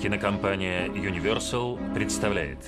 Кинокомпания Universal представляет.